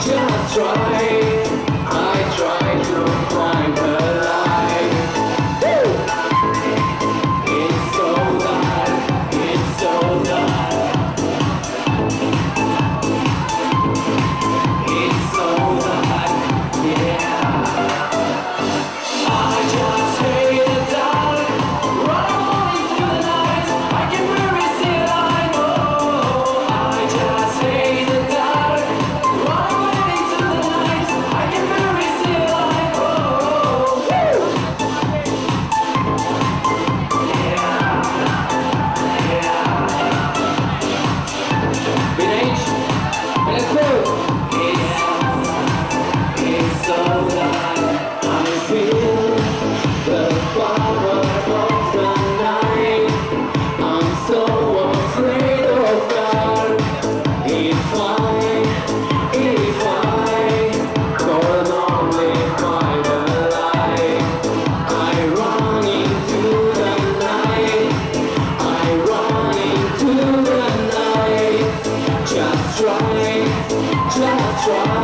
just try. I try to find the light. It's so dark, it's so dark. It's so dark, yeah. try.